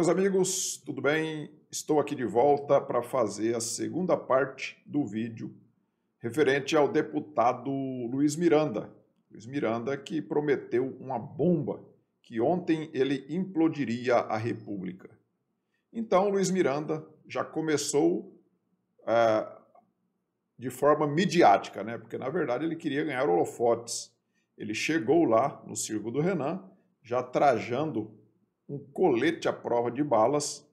meus amigos, tudo bem? Estou aqui de volta para fazer a segunda parte do vídeo referente ao deputado Luiz Miranda. Luiz Miranda que prometeu uma bomba que ontem ele implodiria a República. Então, Luiz Miranda já começou é, de forma midiática, né? porque na verdade ele queria ganhar holofotes. Ele chegou lá no Circo do Renan, já trajando um colete à prova de balas.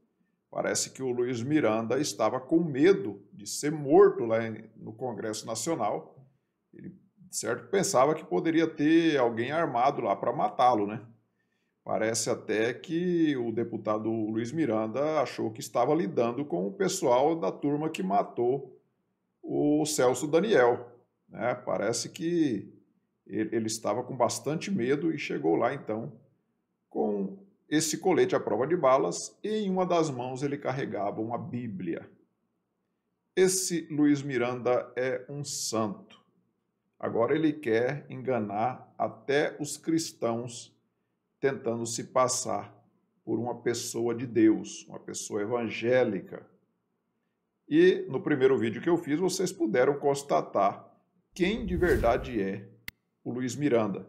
Parece que o Luiz Miranda estava com medo de ser morto lá no Congresso Nacional. Ele, certo, pensava que poderia ter alguém armado lá para matá-lo, né? Parece até que o deputado Luiz Miranda achou que estava lidando com o pessoal da turma que matou o Celso Daniel. Né? Parece que ele, estava com bastante medo e chegou lá então com esse colete à prova de balas e em uma das mãos ele carregava uma Bíblia. Esse Luiz Miranda é um santo. Agora ele quer enganar até os cristãos, tentando se passar por uma pessoa de Deus, uma pessoa evangélica. E no primeiro vídeo que eu fiz, vocês puderam constatar quem de verdade é o Luiz Miranda.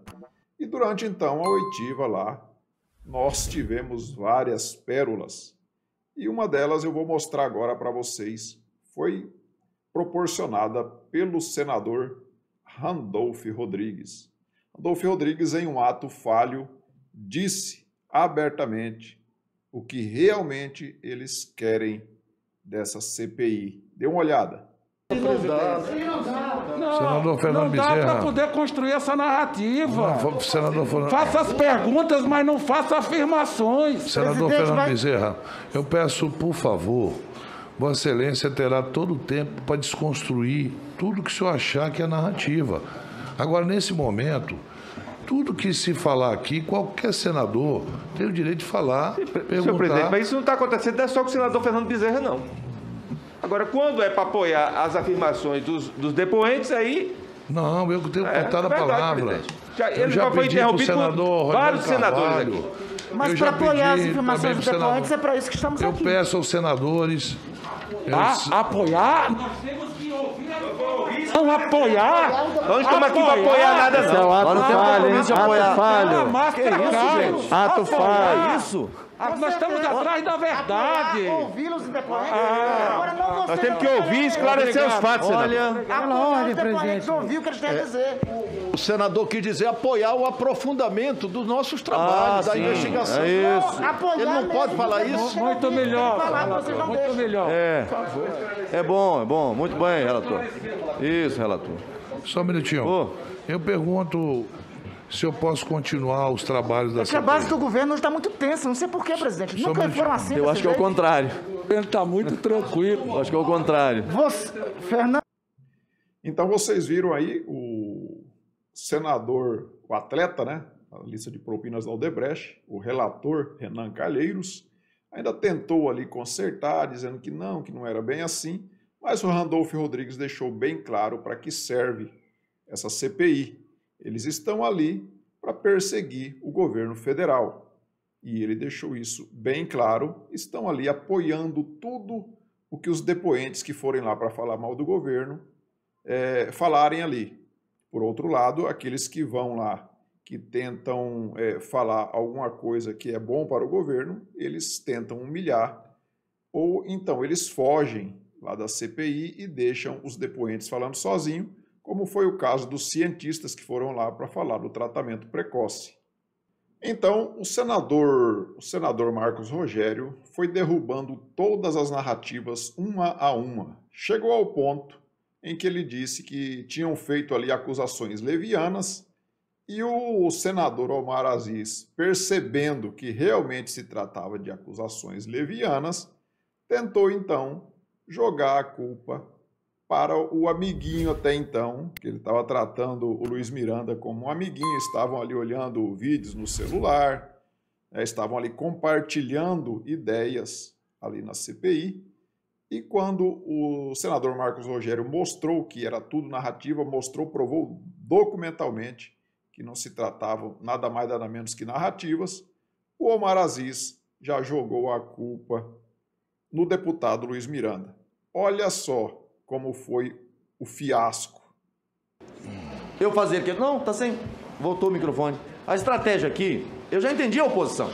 E durante então a oitiva lá, nós tivemos várias pérolas e uma delas eu vou mostrar agora para vocês. Foi proporcionada pelo senador Randolph Rodrigues. Randolph Rodrigues, em um ato falho, disse abertamente o que realmente eles querem dessa CPI. Dê uma olhada. Não dá. Não, senador Fernando não dá para poder construir essa narrativa. Não, senador Fernando... Faça as perguntas, mas não faça afirmações. Senador Fernando vai... Bezerra, eu peço, por favor, Vossa Excelência terá todo o tempo para desconstruir tudo que o senhor achar que é narrativa. Agora, nesse momento, tudo que se falar aqui, qualquer senador tem o direito de falar. Senhor presidente, mas isso não está acontecendo, não é só com o senador Fernando Bezerra, não. Agora, quando é para apoiar as afirmações dos, dos depoentes, aí. Não, eu tenho que é, a palavra. Já, ele já foi interrompido senador, por vários senadores aqui. Mas para apoiar as afirmações dos depoentes, é para isso que estamos eu aqui. Eu peço aos senadores. Ah, apoiar? Nós temos que ouvir não apoiar. Não estamos aqui para apoiar nada, não. não ato falho, hein? Ato falho. Isso, gente? Ato falho. Ah, nós estamos atrás da verdade. Ouvi-los. Ah, Agora não você Nós temos que ouvir e esclarecer os fatos, Olha, pela ordem, presidente. ouvir o que eles têm a dizer. O senador quis dizer apoiar o aprofundamento dos nossos trabalhos, ah, da sim, investigação. É isso. Ele não pode falar isso? Muito melhor. Muito melhor. É. É bom, é bom. Muito bem, relator. Isso, relator. Só um minutinho. Oh. Eu pergunto se eu posso continuar os trabalhos da é a base do governo está muito tensa. Não sei porquê, presidente. Só Nunca foram assim. Eu acho que é o contrário. O governo está muito tranquilo. Eu acho que é o contrário. Você, Fernando. Então vocês viram aí o senador, o atleta, né? A lista de propinas da Aldebrecht, o relator Renan Calheiros, ainda tentou ali consertar, dizendo que não, que não era bem assim, mas o Randolph Rodrigues deixou bem claro para que serve essa CPI. Eles estão ali para perseguir o governo federal. E ele deixou isso bem claro, estão ali apoiando tudo o que os depoentes que forem lá para falar mal do governo é, falarem ali. Por outro lado, aqueles que vão lá, que tentam é, falar alguma coisa que é bom para o governo, eles tentam humilhar, ou então eles fogem lá da CPI e deixam os depoentes falando sozinho, como foi o caso dos cientistas que foram lá para falar do tratamento precoce. Então, o senador, o senador Marcos Rogério foi derrubando todas as narrativas uma a uma. Chegou ao ponto em que ele disse que tinham feito ali acusações levianas e o senador Omar Aziz, percebendo que realmente se tratava de acusações levianas, tentou então jogar a culpa para o amiguinho até então, que ele estava tratando o Luiz Miranda como um amiguinho, estavam ali olhando vídeos no celular, né, estavam ali compartilhando ideias ali na CPI. E quando o senador Marcos Rogério mostrou que era tudo narrativa, mostrou, provou documentalmente que não se tratava nada mais nada menos que narrativas, o Omar Aziz já jogou a culpa no deputado Luiz Miranda. Olha só como foi o fiasco. Eu fazer que não, tá sem. Voltou o microfone. A estratégia aqui, eu já entendi a oposição.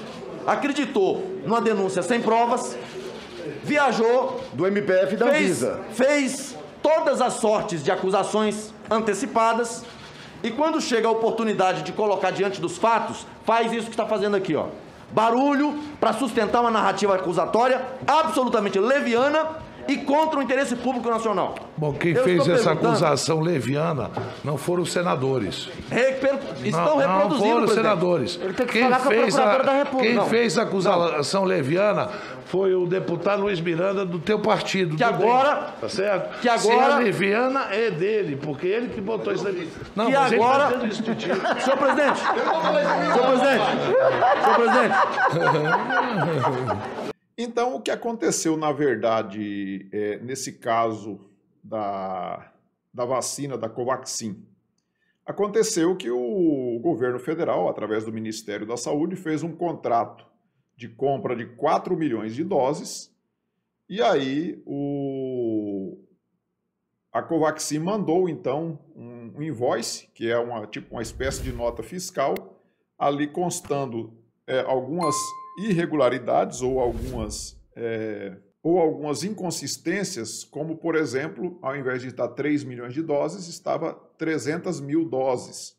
Acreditou numa denúncia sem provas, viajou do MPF da fez, Fez todas as sortes de acusações antecipadas e quando chega a oportunidade de colocar diante dos fatos, faz isso que está fazendo aqui, ó. Barulho para sustentar uma narrativa acusatória absolutamente leviana e contra o interesse público nacional. Bom, quem Eu fez essa acusação leviana não foram os senadores. Reper... Estão não, reproduzindo, Não foram os senadores. Ele tem que quem falar com a Procuradora a... da República. Quem não. fez a acusação não. leviana foi o deputado Luiz Miranda do teu partido. Que agora... Tá certo? Que agora... Se a leviana é dele, porque ele que botou isso daí. Não, que mas agora... Ele tá isso de Senhor presidente. Senhor presidente. Senhor presidente. Então, o que aconteceu, na verdade, é, nesse caso da, da vacina da Covaxin? Aconteceu que o governo federal, através do Ministério da Saúde, fez um contrato de compra de 4 milhões de doses, e aí o, a Covaxin mandou, então, um invoice, que é uma, tipo uma espécie de nota fiscal, ali constando é, algumas irregularidades ou algumas, é, ou algumas inconsistências, como, por exemplo, ao invés de estar 3 milhões de doses, estava 300 mil doses.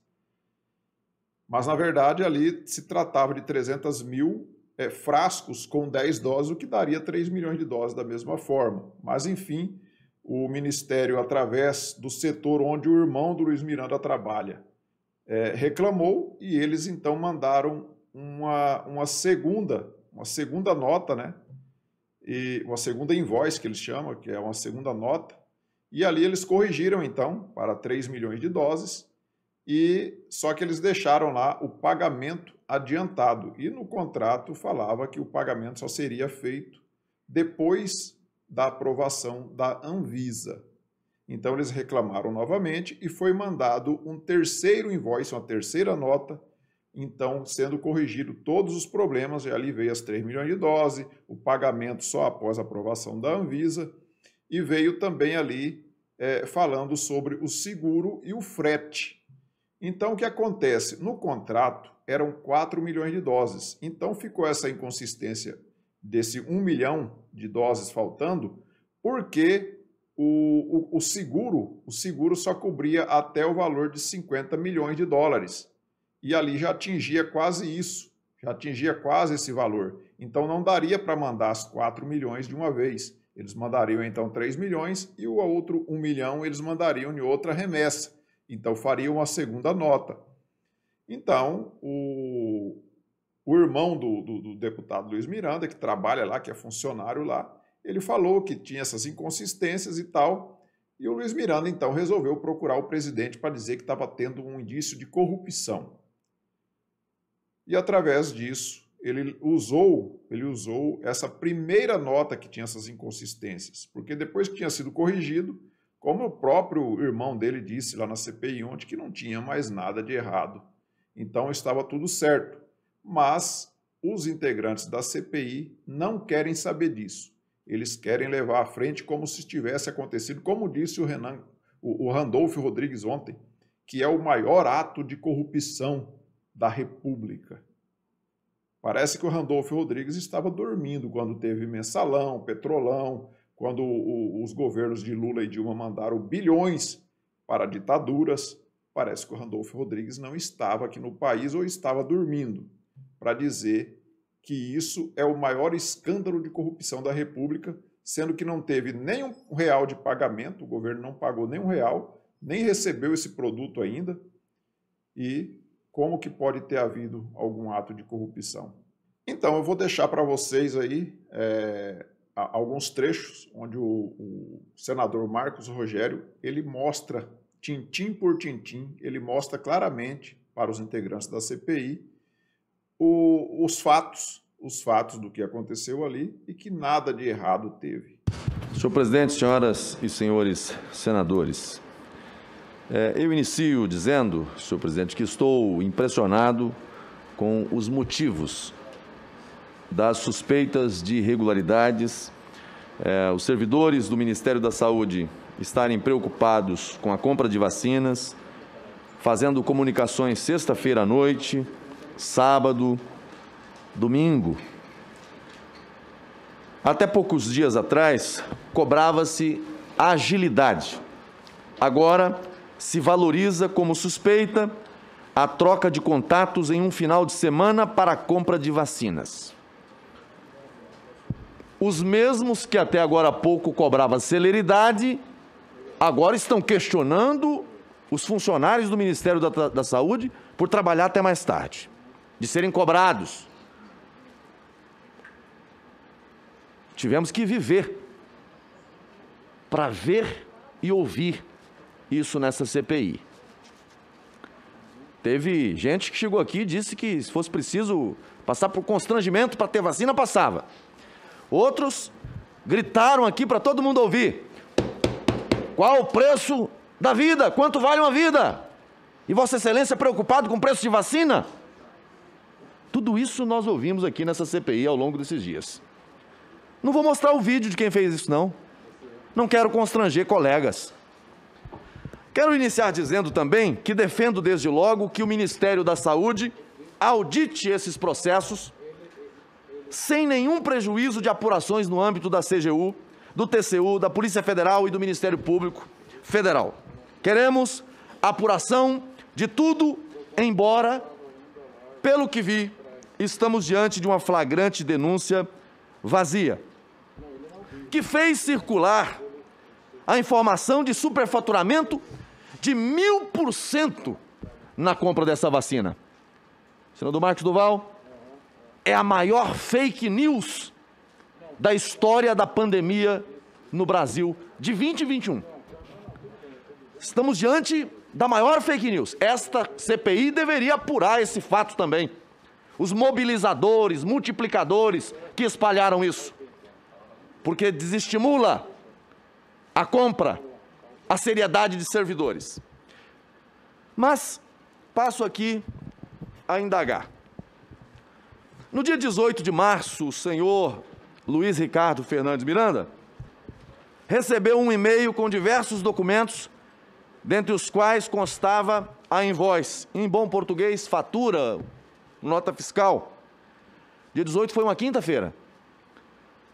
Mas, na verdade, ali se tratava de 300 mil é, frascos com 10 doses, o que daria 3 milhões de doses da mesma forma. Mas, enfim, o Ministério, através do setor onde o irmão do Luiz Miranda trabalha, é, reclamou e eles então mandaram uma, uma segunda, uma segunda nota, né? E uma segunda invoice que eles chamam, que é uma segunda nota. E ali eles corrigiram então para 3 milhões de doses e só que eles deixaram lá o pagamento adiantado e no contrato falava que o pagamento só seria feito depois da aprovação da Anvisa. Então eles reclamaram novamente e foi mandado um terceiro invoice, uma terceira nota então sendo corrigido todos os problemas, e ali veio as 3 milhões de doses, o pagamento só após a aprovação da Anvisa, e veio também ali é, falando sobre o seguro e o frete. Então, o que acontece? No contrato eram 4 milhões de doses, então ficou essa inconsistência desse 1 milhão de doses faltando, porque o, o, o seguro, o seguro só cobria até o valor de 50 milhões de dólares e ali já atingia quase isso, já atingia quase esse valor. Então não daria para mandar as 4 milhões de uma vez. Eles mandariam então 3 milhões e o outro 1 milhão eles mandariam em outra remessa. Então fariam uma segunda nota. Então, o, o irmão do, do, do, deputado Luiz Miranda, que trabalha lá, que é funcionário lá, ele falou que tinha essas inconsistências e tal. E o Luiz Miranda, então, resolveu procurar o presidente para dizer que estava tendo um indício de corrupção. E através disso, ele usou, ele usou essa primeira nota que tinha essas inconsistências, porque depois que tinha sido corrigido, como o próprio irmão dele disse lá na CPI ontem, que não tinha mais nada de errado. Então estava tudo certo. Mas os integrantes da CPI não querem saber disso. Eles querem levar à frente como se tivesse acontecido, como disse o Renan, o, o Randolfo Rodrigues ontem, que é o maior ato de corrupção da República. Parece que o Randolfo Rodrigues estava dormindo quando teve mensalão, petrolão, quando os governos de Lula e Dilma mandaram bilhões para ditaduras. Parece que o Randolfo Rodrigues não estava aqui no país ou estava dormindo para dizer que isso é o maior escândalo de corrupção da República, sendo que não teve nem um real de pagamento, o governo não pagou nem um real, nem recebeu esse produto ainda, e como que pode ter havido algum ato de corrupção. Então, eu vou deixar para vocês aí é, alguns trechos onde o, o, senador Marcos Rogério ele mostra, tintim por tintim, ele mostra claramente para os integrantes da CPI o, os fatos, os fatos do que aconteceu ali e que nada de errado teve. Senhor presidente, senhoras e senhores senadores, é, eu inicio dizendo, senhor presidente, que estou impressionado com os motivos das suspeitas de irregularidades, é, os servidores do Ministério da Saúde estarem preocupados com a compra de vacinas, fazendo comunicações sexta-feira à noite, sábado, domingo. Até poucos dias atrás, cobrava-se agilidade. Agora, se valoriza como suspeita a troca de contatos em um final de semana para a compra de vacinas. Os mesmos que até agora há pouco cobravam celeridade, agora estão questionando os funcionários do Ministério da, da Saúde por trabalhar até mais tarde, de serem cobrados. Tivemos que viver para ver e ouvir isso nessa CPI. Teve gente que chegou aqui e disse que se fosse preciso passar por constrangimento para ter vacina, passava. Outros gritaram aqui para todo mundo ouvir. Qual o preço da vida? Quanto vale uma vida? E Vossa Excelência preocupado com o preço de vacina? Tudo isso nós ouvimos aqui nessa CPI ao longo desses dias. Não vou mostrar o vídeo de quem fez isso, não. Não quero constranger colegas. Quero iniciar dizendo também que defendo desde logo que o Ministério da Saúde audite esses processos sem nenhum prejuízo de apurações no âmbito da CGU, do TCU, da Polícia Federal e do Ministério Público Federal. Queremos apuração de tudo, embora, pelo que vi, estamos diante de uma flagrante denúncia vazia, que fez circular a informação de superfaturamento de mil por cento na compra dessa vacina. Senador Marcos Duval, é a maior fake news da história da pandemia no Brasil de 2021. Estamos diante da maior fake news. Esta CPI deveria apurar esse fato também. Os mobilizadores, multiplicadores que espalharam isso. Porque desestimula a compra a seriedade de servidores. Mas passo aqui a indagar. No dia 18 de março, o senhor Luiz Ricardo Fernandes Miranda recebeu um e-mail com diversos documentos, dentre os quais constava a invoice, em bom português, fatura, nota fiscal. Dia 18 foi uma quinta-feira.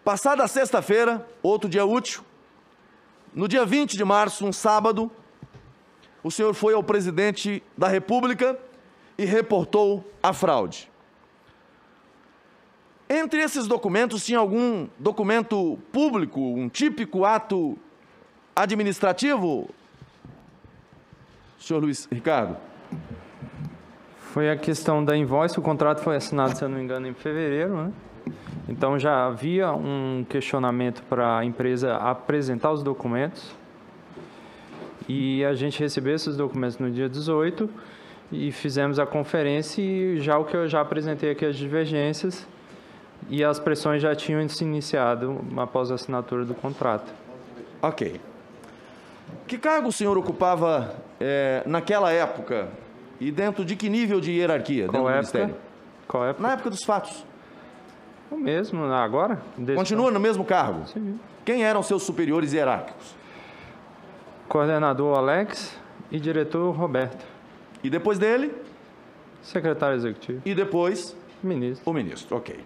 Passada a sexta-feira, outro dia útil, no dia 20 de março, um sábado, o senhor foi ao presidente da República e reportou a fraude. Entre esses documentos tinha algum documento público, um típico ato administrativo? Senhor Luiz Ricardo. Foi a questão da invoice, o contrato foi assinado, se eu não me engano, em fevereiro, né? Então já havia um questionamento para a empresa apresentar os documentos e a gente recebeu esses documentos no dia 18 e fizemos a conferência e já o que eu já apresentei aqui as divergências e as pressões já tinham se iniciado após a assinatura do contrato. Ok. Que cargo o senhor ocupava é, naquela época e dentro de que nível de hierarquia Qual dentro época? do Ministério? Qual época? Na época dos fatos. O mesmo, agora? Continua no mesmo cargo? Sim. Quem eram seus superiores hierárquicos? Coordenador Alex e diretor Roberto. E depois dele? Secretário executivo. E depois? Ministro. O ministro, ok.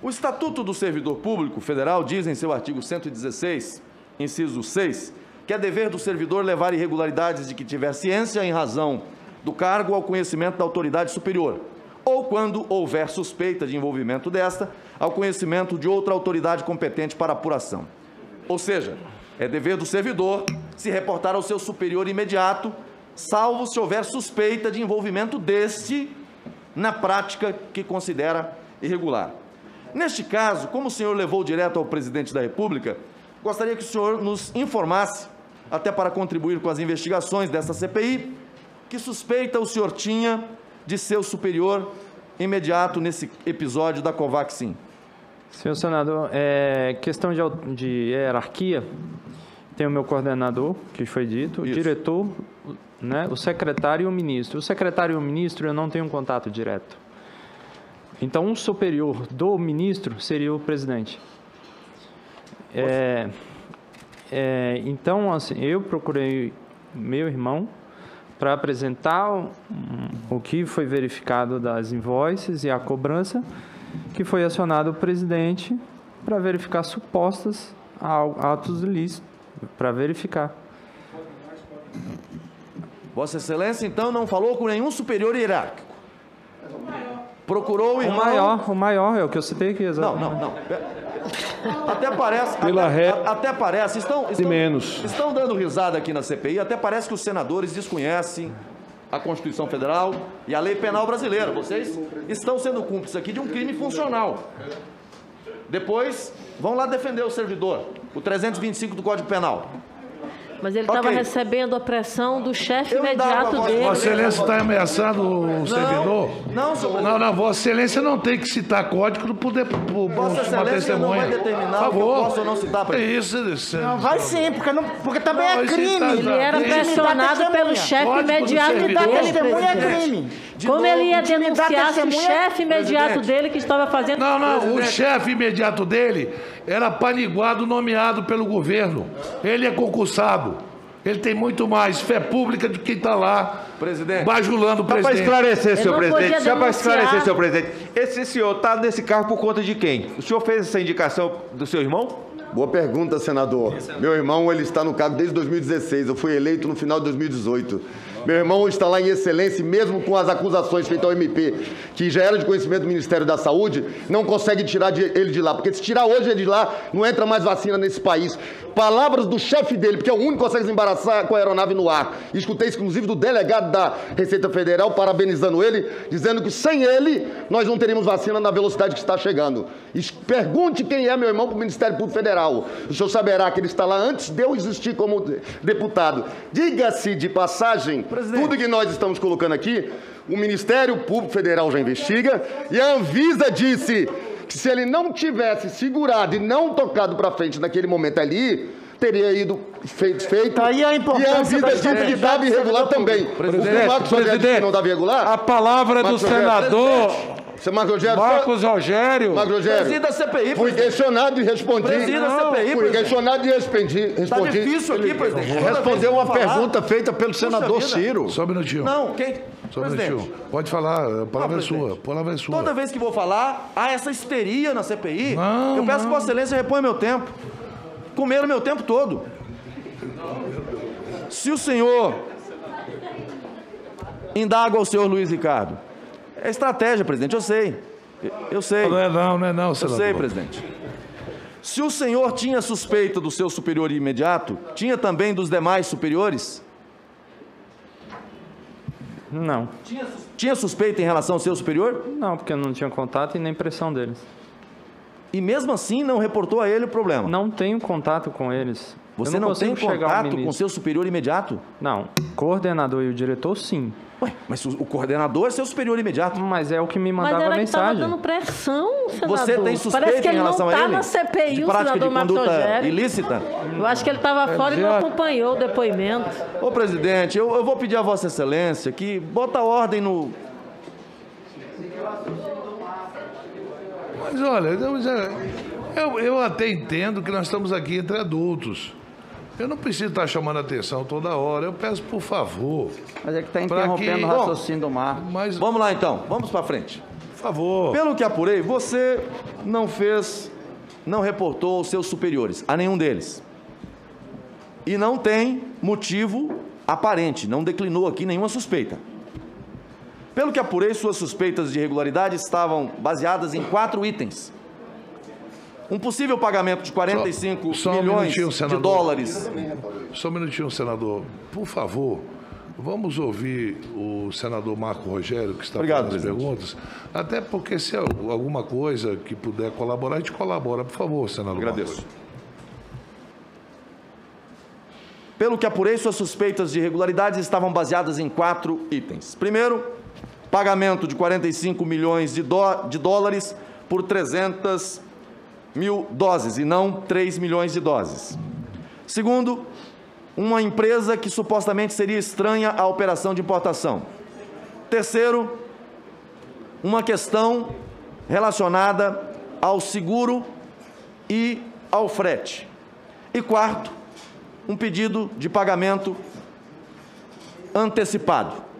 O Estatuto do Servidor Público Federal diz em seu artigo 116, inciso 6, que é dever do servidor levar irregularidades de que tiver ciência em razão do cargo ao conhecimento da autoridade superior, ou quando houver suspeita de envolvimento desta, ao conhecimento de outra autoridade competente para apuração. Ou seja, é dever do servidor se reportar ao seu superior imediato, salvo se houver suspeita de envolvimento deste na prática que considera irregular. Neste caso, como o senhor levou direto ao presidente da República, gostaria que o senhor nos informasse, até para contribuir com as investigações desta CPI, que suspeita o senhor tinha de seu superior imediato nesse episódio da Covaxin. Senhor senador, é, questão de, de hierarquia, tem o meu coordenador, que foi dito, Isso. o diretor, né, o secretário e o ministro. O secretário e o ministro eu não tenho um contato direto. Então, um superior do ministro seria o presidente. É, é, então, assim, eu procurei meu irmão para apresentar o, o que foi verificado das invoices e a cobrança, que foi acionado o presidente para verificar supostas atos ilícitos, para verificar. Vossa Excelência, então, não falou com nenhum superior hierárquico? Procurou o irmão... O maior, o maior, é o que eu citei aqui, exatamente. Não, não, não. Até parece... Pela até, ré... até parece... Estão, estão, menos. estão dando risada aqui na CPI, até parece que os senadores desconhecem a Constituição Federal e a lei penal brasileira. Vocês estão sendo cúmplices aqui de um crime funcional. Depois, vão lá defender o servidor, o 325 do Código Penal. Mas ele estava okay. recebendo a pressão do chefe imediato dele. Vossa Excelência está ameaçando o não, servidor? Não, senhor Não, não, Vossa Excelência não tem que citar código para poder por, Vossa Excelência testemunha. não vai determinar por favor. posso ou não citar para é isso, isso. Não, vai sim, porque, não, porque também não, é crime. Tá, ele era pressionado pelo chefe imediato dele, testemunha é crime. De Como novo, ele ia denunciar se o chefe imediato dele que estava fazendo... Não, não, Presidente. o chefe imediato dele era paniguado nomeado pelo governo. Ele é concursado. Ele tem muito mais fé pública do que está lá presidente. bajulando o presidente. Só para esclarecer, senhor presidente, só para esclarecer, senhor presidente, esse senhor está nesse cargo por conta de quem? O senhor fez essa indicação do seu irmão? Boa pergunta, senador. Meu irmão, ele está no cargo desde 2016. Eu fui eleito no final de 2018. Meu irmão está lá em excelência, mesmo com as acusações feitas ao MP, que já era de conhecimento do Ministério da Saúde, não consegue tirar de, ele de lá. Porque se tirar hoje ele de lá, não entra mais vacina nesse país. Palavras do chefe dele, porque é o único que consegue se embaraçar com a aeronave no ar. Escutei inclusive do delegado da Receita Federal, parabenizando ele, dizendo que sem ele nós não teríamos vacina na velocidade que está chegando. Pergunte quem é meu irmão para o Ministério Público Federal. O senhor saberá que ele está lá antes de eu existir como deputado. Diga-se de passagem Presidente. Tudo que nós estamos colocando aqui, o Ministério Público Federal já investiga e a Anvisa disse que se ele não tivesse segurado e não tocado para frente naquele momento ali, teria ido feito. feito tá aí a importância e a Anvisa disse que dava irregular também. Presidente, o Marcos presidente, não dava irregular? A palavra do senador. Você, Marcos Rogério. Marcos Rogério. Marcos Rogério. Presida a CPI. Fui questionado e respondi. Presida a CPI. Fui questionado e respondi. respondi. Tá difícil aqui, presidente. Respondeu uma pergunta feita pelo senador Ciro. Só um minutinho. Não, quem? Só um minutinho. Pode falar, a palavra não, é sua. A palavra é sua. Toda vez que vou falar, há essa histeria na CPI. Não, eu peço não. que Vossa Excelência reponha meu tempo. Comeram meu tempo todo. Se o senhor indaga ao senhor Luiz Ricardo, é estratégia, presidente, eu sei. Eu sei. Não é não, não é não, senador. Eu sei, presidente. Se o senhor tinha suspeita do seu superior imediato, tinha também dos demais superiores? Não. Tinha, tinha suspeita em relação ao seu superior? Não, porque eu não tinha contato e nem pressão deles. E mesmo assim não reportou a ele o problema? Não tenho contato com eles. Você não, não tem contato com seu superior imediato? Não. Coordenador e o diretor, sim. Ué, mas o coordenador é seu superior imediato. Mas é o que me mandava mas era mensagem. Mas dando pressão, senador. Você tem suspeita em relação a ele? Parece que ele não está na CPI, de prática senador de conduta ilícita? Eu acho que ele estava fora e não acompanhou o depoimento. Ô, presidente, eu, eu vou pedir a Vossa Excelência que bota ordem no... Mas olha, eu, eu até entendo que nós estamos aqui entre adultos. Eu não preciso estar chamando atenção toda hora. Eu peço por favor. Mas é que está interrompendo que... o raciocínio Bom, do mar. Mas... Vamos lá então, vamos para frente. Por favor. Pelo que apurei, você não fez, não reportou os seus superiores, a nenhum deles. E não tem motivo aparente, não declinou aqui nenhuma suspeita. Pelo que apurei, suas suspeitas de irregularidade estavam baseadas em quatro itens. Um possível pagamento de 45 só, só milhões um de dólares. Só um minutinho, senador. Por favor, vamos ouvir o senador Marco Rogério, que está Obrigado, fazendo as perguntas. Até porque se alguma coisa que puder colaborar, a gente colabora. Por favor, senador Agradeço. Pelo que apurei, suas suspeitas de irregularidades estavam baseadas em quatro itens. Primeiro, pagamento de 45 milhões de, de dólares por 300 mil doses e não 3 milhões de doses. Segundo, uma empresa que supostamente seria estranha à operação de importação. Terceiro, uma questão relacionada ao seguro e ao frete. E quarto, um pedido de pagamento antecipado.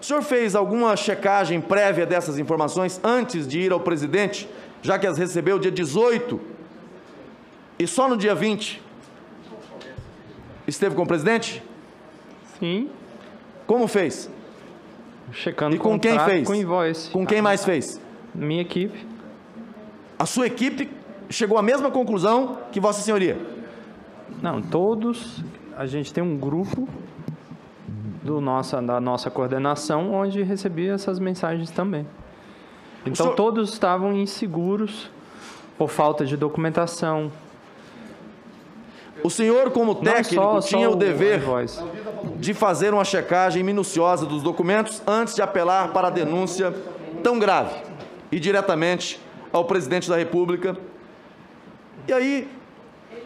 O senhor fez alguma checagem prévia dessas informações antes de ir ao presidente, já que as recebeu dia 18 e só no dia 20 esteve com o presidente? Sim. Como fez? Checando E com quem fez? Com invoice. Com quem mais fez? Minha equipe. A sua equipe chegou à mesma conclusão que Vossa Senhoria? Não, todos. A gente tem um grupo do nossa, da nossa coordenação onde recebia essas mensagens também. Então senhor... todos estavam inseguros por falta de documentação. O senhor, como técnico, só, tinha só o dever de fazer uma checagem minuciosa dos documentos antes de apelar para a denúncia tão grave e diretamente ao presidente da República. E aí,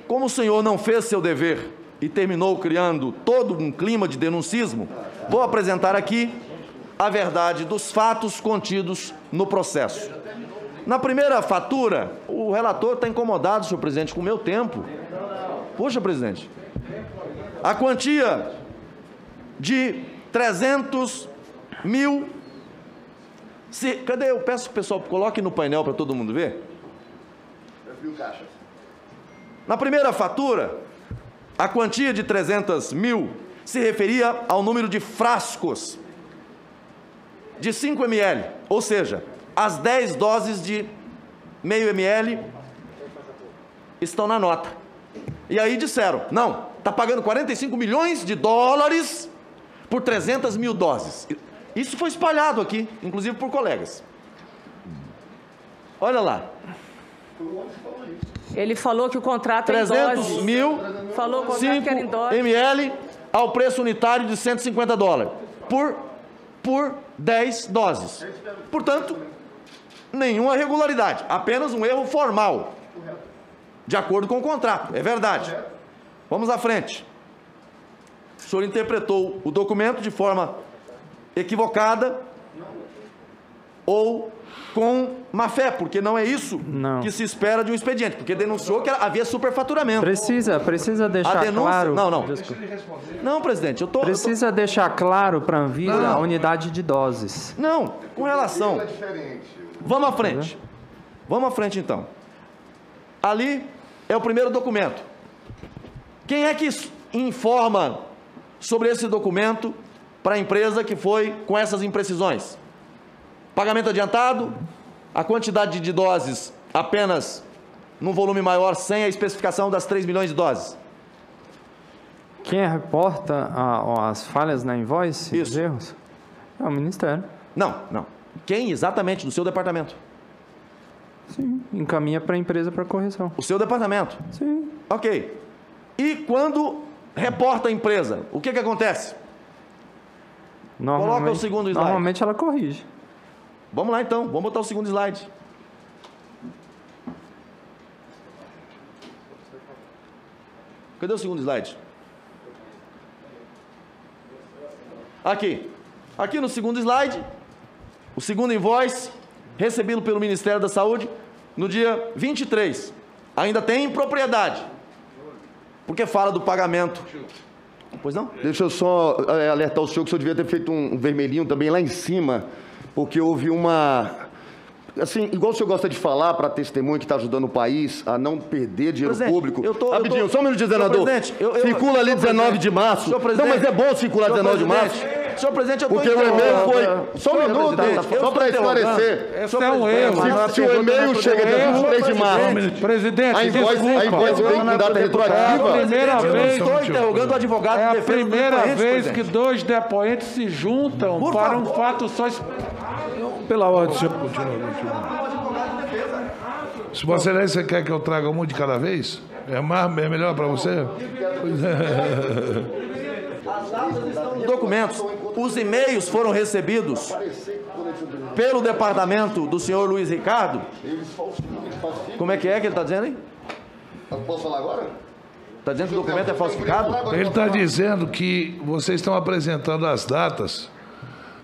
como o senhor não fez seu dever e terminou criando todo um clima de denuncismo, vou apresentar aqui a verdade dos fatos contidos no processo. Na primeira fatura, o relator está incomodado, senhor presidente, com o meu tempo. Poxa, presidente, a quantia de 300 mil. Se, cadê? Eu peço que o pessoal coloque no painel para todo mundo ver. Na primeira fatura, a quantia de 300 mil se referia ao número de frascos de 5 ml, ou seja, as 10 doses de meio ml estão na nota. E aí disseram: não, está pagando 45 milhões de dólares por 300 mil doses. Isso foi espalhado aqui, inclusive por colegas. Olha lá. Ele falou que o contrato 300 é em doses. mil, falou que 5 era em doses. ml ao preço unitário de 150 dólares por, por 10 doses. Portanto, nenhuma irregularidade, apenas um erro formal, de acordo com o contrato, é verdade. Vamos à frente o senhor interpretou o documento de forma equivocada ou com má fé, porque não é isso não. que se espera de um expediente, porque denunciou que havia superfaturamento. Precisa, precisa deixar a denúncia, claro. Não, não. Não, presidente, eu tô Precisa eu tô... deixar claro para a Anvisa não. a unidade de doses. Não, com relação. Vamos à frente. Vamos à frente então. Ali é o primeiro documento. Quem é que informa sobre esse documento para a empresa que foi com essas imprecisões. Pagamento adiantado, a quantidade de doses apenas num volume maior, sem a especificação das 3 milhões de doses. Quem reporta a, as falhas na invoice, Isso. os erros? É o Ministério. Não, não. Quem exatamente? Do seu departamento? Sim, encaminha para a empresa para correção. O seu departamento? Sim. Ok. E quando reporta a empresa, o que, que acontece? Coloca o segundo slide. Normalmente ela corrige. Vamos lá então, vamos botar o segundo slide. Cadê o segundo slide? Aqui. Aqui no segundo slide, o segundo invoice, recebido pelo Ministério da Saúde, no dia 23. Ainda tem impropriedade porque fala do pagamento. Pois não? Deixa eu só é, alertar o senhor que o senhor devia ter feito um vermelhinho também lá em cima, porque houve uma. Assim, igual o senhor gosta de falar para testemunho que está ajudando o país a não perder dinheiro presidente, público. Eu tô, Rapidinho, eu tô, só um minuto, senador. Eu, eu, Circula ali 19 de março. Não, mas é bom circular 19 de março. Senhor presidente, eu Porque o e-mail foi. Só um minuto, só para esclarecer. É um erro. Se, se o e-mail chega dia 23 de março. Presidente, a invoice, a invoice vem com data retroativa. É a primeira vez. Eu estou interrogando o advogado É a primeira vez que dois depoentes se juntam para um fato só. Pela ordem, senhor, continua, continua. Se Vossa Excelência quer que eu traga um de cada vez? É, mais, é melhor para você? Documentos, os e-mails foram recebidos pelo departamento do senhor Luiz Ricardo. Como é que é que ele está dizendo aí? Posso falar agora? Está dizendo que o documento é falsificado? Ele está dizendo que vocês estão apresentando as datas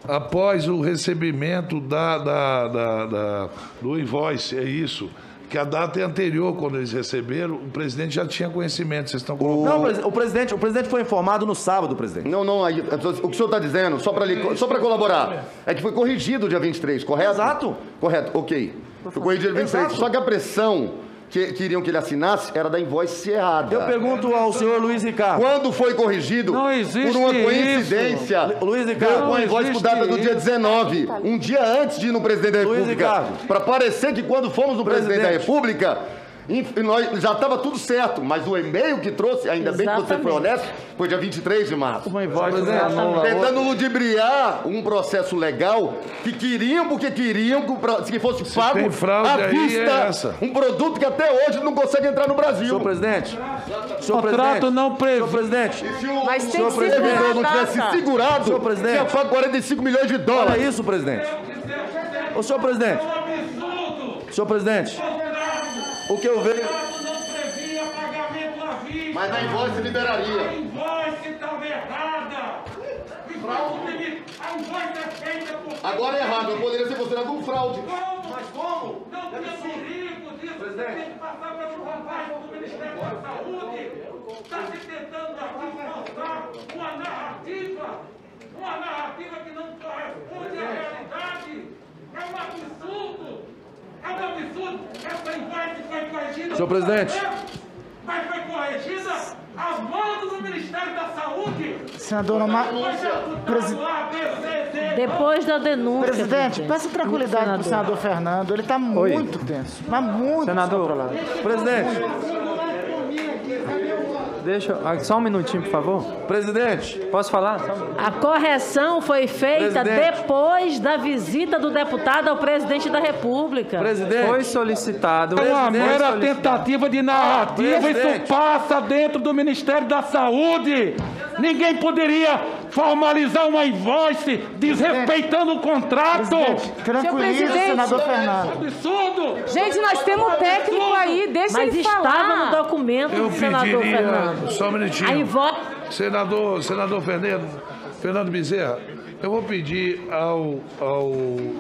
após o recebimento da, da, da, da, do invoice, é isso. Que a data é anterior, quando eles receberam, o presidente já tinha conhecimento. Vocês estão colocando. Não, o presidente, o presidente foi informado no sábado, presidente. Não, não, aí, o que o senhor está dizendo, só para só colaborar, é que foi corrigido dia 23, correto? Exato. Correto, ok. Foi corrigido dia 23. Exato. Só que a pressão que queriam que ele assinasse era da invoice errada. Eu pergunto ao senhor Luiz Ricardo. Quando foi corrigido, não existe por uma coincidência, isso. Luiz Ricardo, com a invoice com data do dia 19, um dia antes de ir no presidente da República. Para parecer que quando fomos no presidente, presidente da República, nós, já estava tudo certo, mas o e-mail que trouxe, ainda Exatamente. bem que você foi honesto, foi dia 23 de março. Uma voz Tentando ludibriar um processo legal que queriam, porque queriam que fosse Se pago à vista é um produto que até hoje não consegue entrar no Brasil. Senhor presidente. Senhor presidente. não preso. Senhor presidente. E se o, mas tem senhor presidente não tivesse segurado, senhor presidente. tinha pago 45 milhões de dólares. Olha isso, presidente. Ô, senhor presidente. Senhor presidente. O que eu vejo. não previa pagamento à vista. Mas na invoice liberaria. A invoice estava errada. Fraude. A invoice é feita por. Agora é errado, poderia ser considerado como fraude. Como? Mas como? Não tem perigo disso. Presidente. Tem que passar pelo rapaz do Ministério da Saúde. Está se tentando aqui mostrar uma narrativa. Uma narrativa que não corresponde à realidade. É um absurdo. É um absurdo. Essa invoice foi corrigida. Senhor presidente. Mas foi corrigida aos mandos do Ministério da Saúde. Senadora Mar... Depois da denúncia. Presidente, peça tranquilidade para o senador Fernando. Ele está muito tenso. Mas muito Senador, presidente. Deixa, só um minutinho, por favor. Presidente. Posso falar? A correção foi feita Presidente. depois da visita do deputado ao presidente da República. Presidente. Foi solicitado. É uma mera tentativa de narrativa. Isso passa dentro do Ministério da Saúde. Ninguém poderia formalizar uma invoice desrespeitando o contrato. Tranquiliza, senador Fernando. Absurdo. Gente, nós temos um técnico aí, deixa Mas ele falar. Mas estava no documento Eu do senador pediria, Fernando. Só um minutinho. A invoice... Senador, senador Fernando, Fernando Bezerra, eu vou pedir ao. ao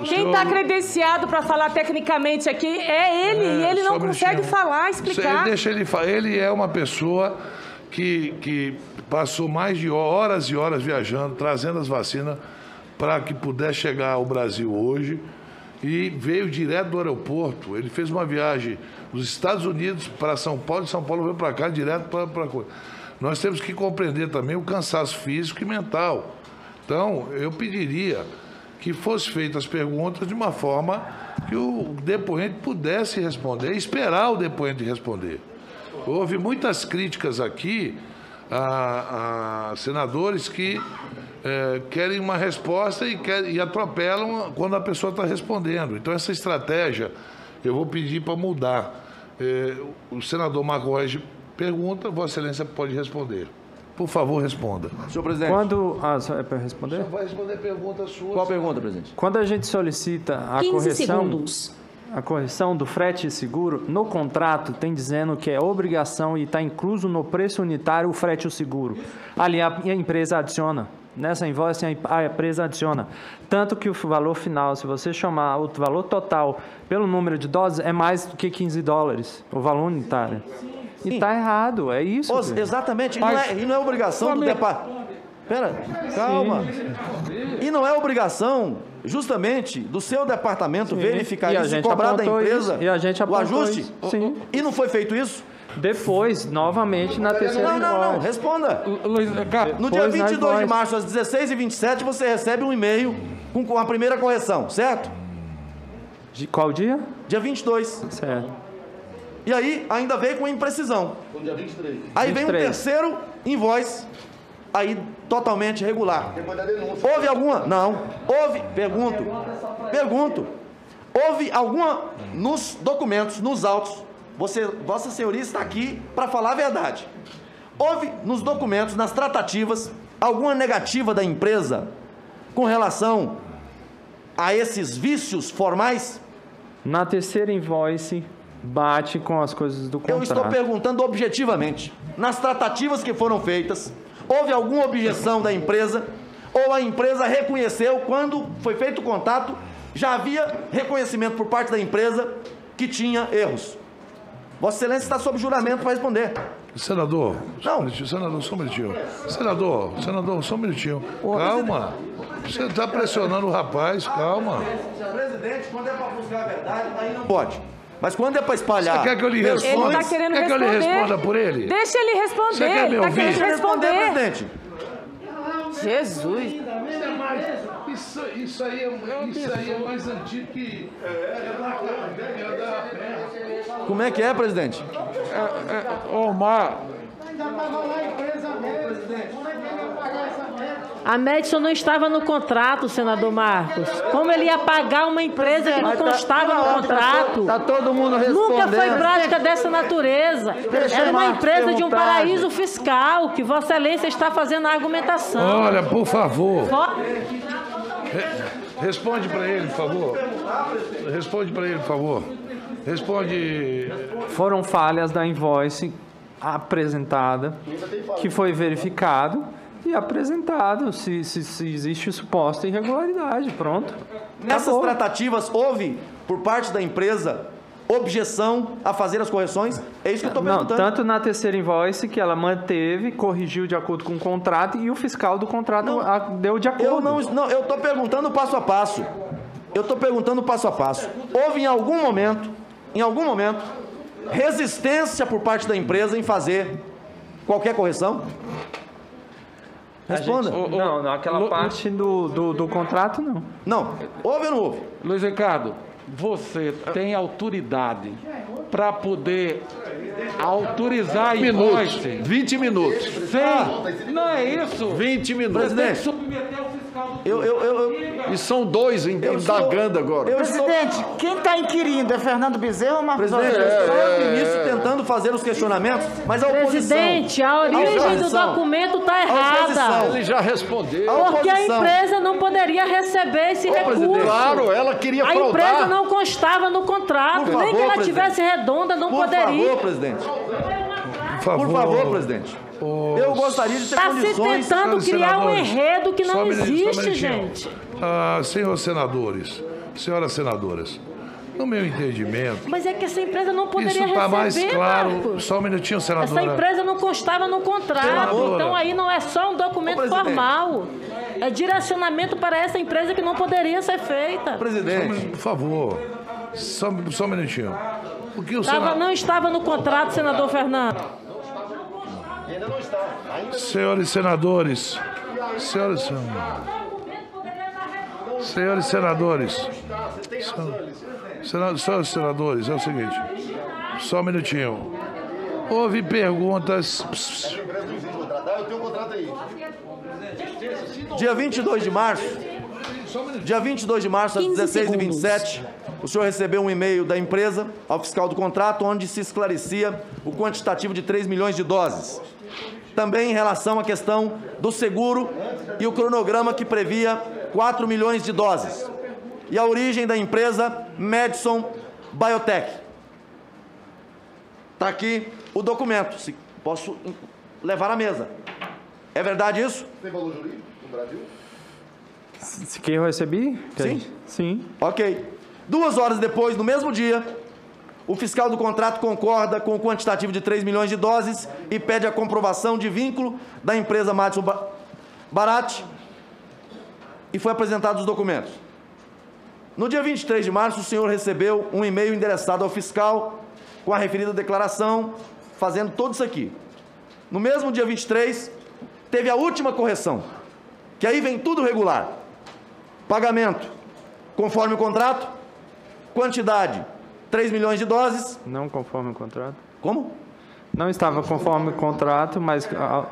Quem está credenciado para falar tecnicamente aqui é ele, é, e ele não consegue falar, explicar. Deixa ele falar. Ele é uma pessoa que, que passou mais de horas e horas viajando, trazendo as vacinas para que pudesse chegar ao Brasil hoje e veio direto do aeroporto. Ele fez uma viagem dos Estados Unidos para São Paulo e São Paulo veio para cá direto para. Nós temos que compreender também o cansaço físico e mental. Então, eu pediria que fosse feitas as perguntas de uma forma que o depoente pudesse responder, esperar o depoente responder. Houve muitas críticas aqui a, a senadores que é, querem uma resposta e, quer, e atropelam quando a pessoa está respondendo. Então, essa estratégia eu vou pedir para mudar. É, o senador Marco Reis pergunta, Vossa Excelência pode responder. Por favor, responda. Senhor presidente. Quando. Ah, é para responder? Só vai responder pergunta sua. Qual pergunta, presidente? Quando a gente solicita a 15 correção. Segundos a correção do frete seguro, no contrato tem dizendo que é obrigação e está incluso no preço unitário o frete o seguro. Ali a, empresa adiciona. Nessa invoice a empresa adiciona. Tanto que o valor final, se você chamar o valor total pelo número de doses, é mais do que 15 dólares, o valor unitário. E está errado, é isso. Os, exatamente, e não, é, e não é obrigação do departamento. Pera, calma. Sim. E não é obrigação justamente do seu departamento Sim. verificar isso e cobrar da empresa isso. e a gente o ajuste? Isso. Sim. E não foi feito isso? Depois, novamente, na terceira Não, não, não, responda. Luiz, no dia 22 de março, às 16h27, você recebe um e-mail com a primeira correção, certo? De qual dia? Dia 22. Certo. E aí, ainda veio com imprecisão. No dia 23. Aí 23. vem um terceiro invoice aí totalmente regular. Houve alguma? Não. Houve, pergunto. Pergunto. Houve alguma nos documentos, nos autos? Você, Vossa Senhoria está aqui para falar a verdade. Houve nos documentos, nas tratativas, alguma negativa da empresa com relação a esses vícios formais? Na terceira invoice, bate com as coisas do contrato. Eu estou perguntando objetivamente. Nas tratativas que foram feitas, Houve alguma objeção da empresa? ou a empresa reconheceu quando foi feito o contato, já havia reconhecimento por parte da empresa que tinha erros. Vossa Excelência está sob juramento para responder. Senador, Não. um senador, só um minutinho. Senador, senador, só um minutinho. Calma. Você está pressionando o rapaz, calma. Presidente, quando é para buscar a verdade, aí não pode. Mas quando é para espalhar. Você quer que eu lhe versões- Ele responda? está querendo Quer que eu lhe responder. responda por ele? Deixa ele responder. Você quer me ele tá ouvir? querendo Deixa eu responder, responder. presidente. Jesus. Isso, isso, aí é, isso aí é mais antigo que. Como é que é, presidente? Omar, A Madison não estava no contrato, senador Marcos. Como ele ia pagar uma empresa que não tá- constava no contrato? Tá todo mundo respondendo. Nunca foi prática dessa natureza. Era uma empresa de um paraíso fiscal que Vossa Excelência está fazendo a argumentação. Olha, por favor. Vo- Responde para ele, por favor. Responde para ele, por favor. Responde. Foram falhas da invoice apresentada, que foi verificado e apresentado se, se, se existe suposta irregularidade. Pronto. Nessas Acabou. tratativas, houve, por parte da empresa, objeção a fazer as correções? É isso que eu estou Não, perguntando. tanto na terceira invoice que ela manteve, corrigiu de acordo com o contrato e o fiscal do contrato a- deu de acordo. Eu não, não eu estou perguntando passo a passo. Eu estou perguntando passo a passo. Houve em algum momento, em algum momento, resistência por parte da empresa em fazer qualquer correção? A gente- Responda. não, naquela parte do, do, do contrato, não. Não. Houve ou não houve? Luiz Ricardo, você tem autoridade para poder autorizar a Minutos. invoice? 20 minutos. Sim, não é isso. 20 minutos. Presidente, Submeter o eu, eu, eu, eu, E são dois em- Eu sou- indagando agora. Presidente, quem está inquirindo é Fernando Bezerra ou Marcos presidente, eu Aurélio? estou no início tentando fazer os questionamentos, mas a oposição... Presidente, a origem do documento está errada. Ele já respondeu. A Porque a empresa não poderia receber esse presidente. recurso. Claro, ela queria A fraudar. empresa não constava no contrato, Por nem que favor, ela presidente. tivesse redonda, não Por poderia. favor, presidente. Por favor, Por favor, presidente. Eu gostaria de ter Está se condições... tentando criar um enredo que não existe, gente. Ah, senhores senadores, senhoras senadoras, no meu entendimento, Mas é que essa empresa não poderia isso está receber, mais claro. Marcos. Só um minutinho, Essa senadora. empresa não constava no contrato, Senadora. então aí não é só um documento Ô, formal. É direcionamento para essa empresa que não poderia ser feita. Presidente, Por favor, só, só um minutinho. O que o Tava, senador... não estava no contrato, senador Fernando. Senhores senadores, senhores, senhores senadores, sena- senhores senadores, é o seguinte, só um minutinho. Houve perguntas. Eu tenho um contrato aí. dia 22 de março, dia 22 de março, às 15 16h27, o senhor recebeu um e-mail da empresa ao fiscal do contrato, onde se esclarecia o quantitativo de 3 milhões de doses. Também em relação à questão do seguro e o cronograma que previa 4 milhões de doses. E a origem da empresa Madison Biotech. Está aqui o documento. Se posso levar à mesa. É verdade isso? Tem valor jurídico no Brasil? Se que eu recebi? Sim. Sim. Ok. Duas horas depois, no mesmo dia, o fiscal do contrato concorda com o quantitativo de 3 milhões de doses e pede a comprovação de vínculo da empresa Madison Ba- Barat e foi apresentado os documentos. No dia 23 de março, o senhor recebeu um e-mail endereçado ao fiscal com a referida declaração, fazendo tudo isso aqui. No mesmo dia 23, teve a última correção, que aí vem tudo regular. Pagamento, conforme o contrato, quantidade, 3 milhões de doses. Não conforme o contrato. Como? Não estava conforme o contrato, mas ah,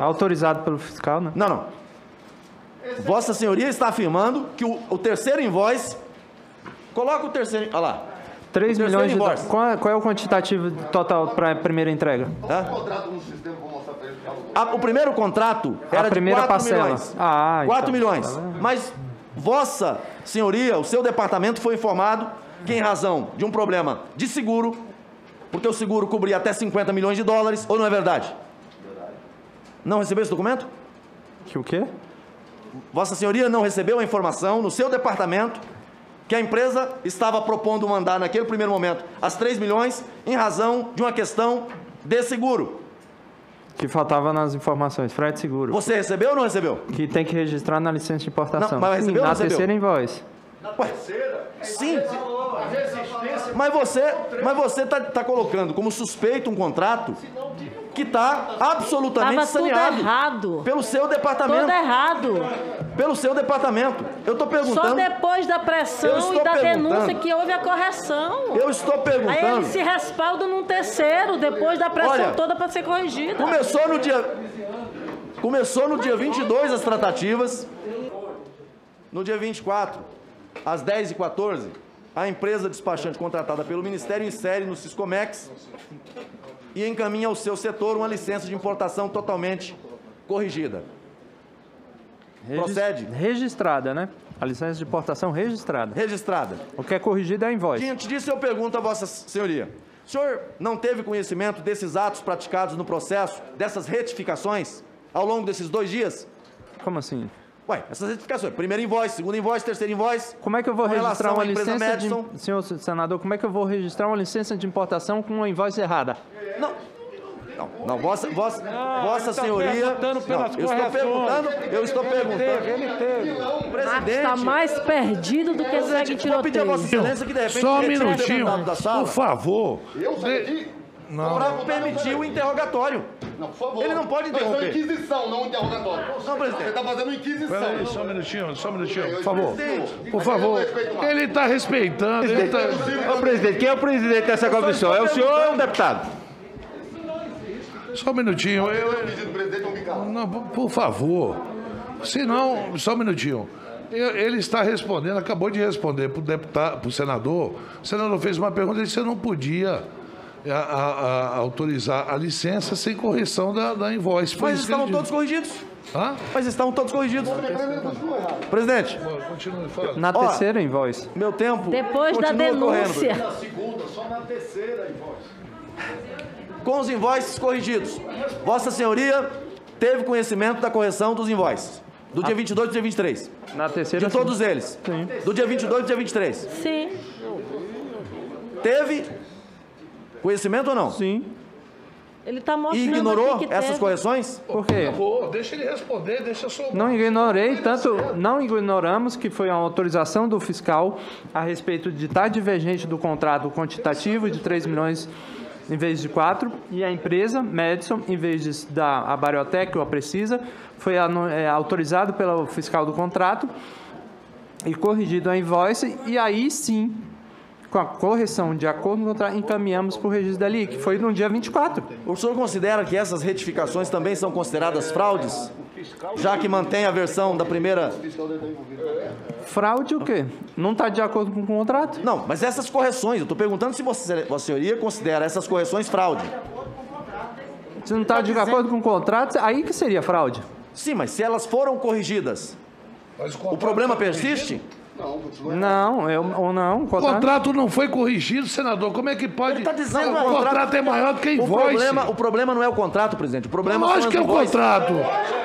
autorizado pelo fiscal, né? Não, não. Vossa Senhoria está afirmando que o, o terceiro invoice. Coloca o terceiro. Olha lá. 3 O terceiro milhões de invoice. dólares. Qual, qual é o quantitativo total para a primeira entrega? Ele. A- o primeiro contrato A era primeira de 4 parcela. milhões. Ah, 4 então, milhões. tá? Mas Vossa Senhoria, o seu departamento foi informado que, em razão de um problema de seguro, porque o seguro cobria até 50 milhões de dólares, ou não é verdade? Não recebeu esse documento? Que o quê? Vossa Senhoria não recebeu a informação no seu departamento que a empresa estava propondo mandar naquele primeiro momento as 3 milhões em razão de uma questão de seguro. Que faltava nas informações, frete seguro. Você recebeu ou não recebeu? Que tem que registrar na licença de importação. Não, mas recebeu na recebeu? terceira invoice. Sim. Mas você, mas você tá, tá colocando como suspeito um contrato que está absolutamente Tava tudo saneado errado. pelo seu departamento. Tudo errado. Pelo seu departamento. Eu estou perguntando. Só depois da pressão e da denúncia que houve a correção. Eu estou Aí perguntando. eles se respaldam num terceiro, depois da pressão Olha, toda para ser corrigida. Começou no dia. Começou no dia 22 as tratativas. No dia 24, às 10h14, a empresa despachante contratada pelo Ministério insere no Siscomex e encaminha ao seu setor uma licença de importação totalmente corrigida. Regis- Procede. Registrada, né? A licença de importação registrada. Registrada. O que é corrigido é a invoice. Diante disso, eu pergunto a Vossa Senhoria: o senhor não teve conhecimento desses atos praticados no processo, dessas retificações, ao longo desses dois dias? Como assim? Ué, essas retificações. Primeira invoice, segunda invoice, terceira invoice. Como é que eu vou registrar uma licença Madison. de... Senhor senador, como é que eu vou registrar uma licença de importação com uma invoice errada? Não, não, vossa, vossa, vossa ele tá senhoria. perguntando pelas não, eu estou perguntando, eu estou Ele perguntando. teve, ele teve. O presidente. Está mais perdido do que segue Vou pedir a Vossa. Excelência que de repente Só um o minutinho, deputado da sala. por favor. Eu saí? Não. Para permitir o interrogatório. Não, por favor. Ele não pode é interromper. uma inquisição, não um interrogatório. Não, presidente. Você está fazendo inquisição. Peraí, só um minutinho, só um minutinho, por favor. Por favor. Ele está respeitando. Ele tá... Ô, presidente, quem é o presidente dessa comissão? É o senhor ou é o deputado? Só um minutinho. Eu, um. Não, por- favor. Se não, só um minutinho. Ele está respondendo, acabou de responder para o deputado, para o senador. O senador fez uma pergunta e disse que você não podia a- a- a- autorizar a licença sem correção da, da invoice. Foi Mas estavam todos corrigidos. Hã? Mas estavam todos corrigidos. Presidente, Continue falando. Na Ó, terceira invoice. meu tempo. Depois da continua correndo, denúncia. Na segunda, só na terceira invoice. com os invoices corrigidos. Vossa Senhoria teve conhecimento da correção dos invoices. Do dia 22 e do dia 23. Na terceira. De todos eles. Sim. Do dia 22 e do dia 23. Sim. Teve conhecimento ou não? Sim. Ele está E mostrando ignorou aqui que essas teve. correções? Por quê? Pô, deixa ele responder, deixa eu só. Não ignorei, tanto não ignoramos que foi uma autorização do fiscal a respeito de estar divergente do contrato quantitativo de 3 milhões em vez de 4, e a empresa, Madison, em vez de dar a Bariotec ou a Precisa, foi é, autorizado pelo fiscal do contrato e corrigido a invoice, e aí sim, com a correção de acordo com o contrato, encaminhamos para o registro da LI, que foi no dia 24. O senhor considera que essas retificações também são consideradas fraudes? Já que mantém a versão da primeira. Fraude o quê? Não está de acordo com o contrato? Não, mas essas correções, eu estou perguntando se você, Vossa Senhoria considera essas correções fraude. Se não está de acordo com o contrato, aí que seria fraude. Sim, mas se elas foram corrigidas, Mas o contrato problema foi persiste? Não, eu, ou não. O O contrato... contrato não foi corrigido, senador. Como é que pode. Ele está dizendo o que contrato, é maior do que a o invoice. problema, o problema não é o contrato, presidente. O problema Lógico que é o contrato.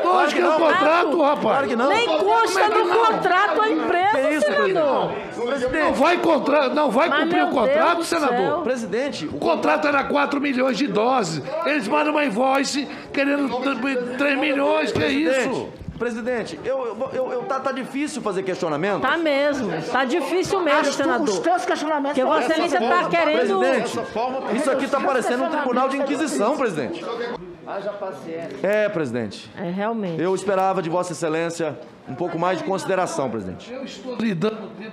Lógico que é o não. contrato, rapaz. Claro que não. Nem consta no contrato a Que empresa, isso, senador. Não Presidente, vai, contra... não vai Mas, cumprir o contrato, Deus do senador. presidente, o O contrato era 4 milhões de doses. Eles mandam uma invoice querendo 3 milhões. Que é isso? Presidente, eu, eu, eu, tá, tá difícil fazer questionamento. Tá mesmo. Tá difícil mesmo, As senador. Os teus questionamentos Porque Vossa Excelência está querendo. Presidente, isso aqui tá parecendo um tribunal de inquisição, presidente. É, presidente. É, realmente. Eu esperava de Vossa Excelência um pouco mais de consideração, presidente. Eu estou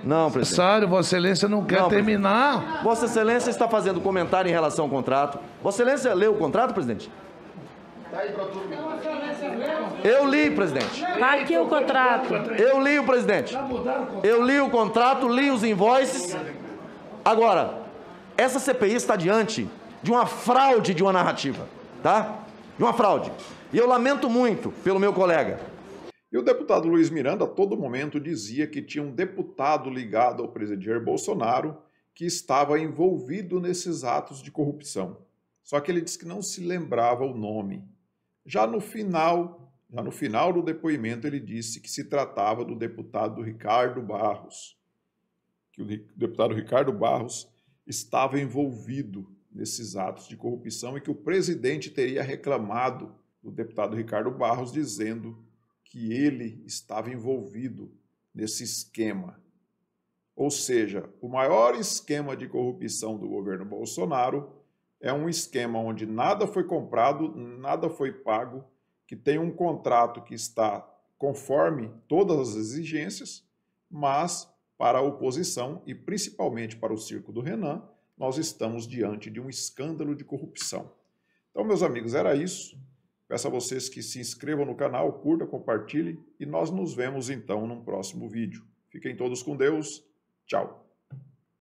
Não, presidente. necessário, Vossa Excelência não quer Não, terminar. Vossa Excelência está fazendo comentário em relação ao contrato. Vossa Excelência leu o contrato, presidente? Eu li, presidente. Tá aqui o contrato. Eu li o presidente. Eu li o contrato, li os invoices. Agora, essa CPI está diante de uma fraude de uma narrativa, tá? De uma fraude. E eu lamento muito pelo meu colega. E o deputado Luiz Miranda, a todo momento, dizia que tinha um deputado ligado ao presidente Jair Bolsonaro que estava envolvido nesses atos de corrupção. Só que ele disse que não se lembrava o nome. Já no final, Já no final do depoimento, ele disse que se tratava do deputado Ricardo Barros, que o deputado Ricardo Barros estava envolvido nesses atos de corrupção e que o presidente teria reclamado do deputado Ricardo Barros, dizendo que ele estava envolvido nesse esquema. Ou seja, o maior esquema de corrupção do governo Bolsonaro é um esquema onde nada foi comprado, nada foi pago, que tem um contrato que está conforme todas as exigências, mas para a oposição e principalmente para o circo do Renan, nós estamos diante de um escândalo de corrupção. Então, meus amigos, era isso. Peço a vocês que se inscrevam no canal, curta, compartilhe e nós nos vemos então num próximo vídeo. Fiquem todos com Deus. Tchau.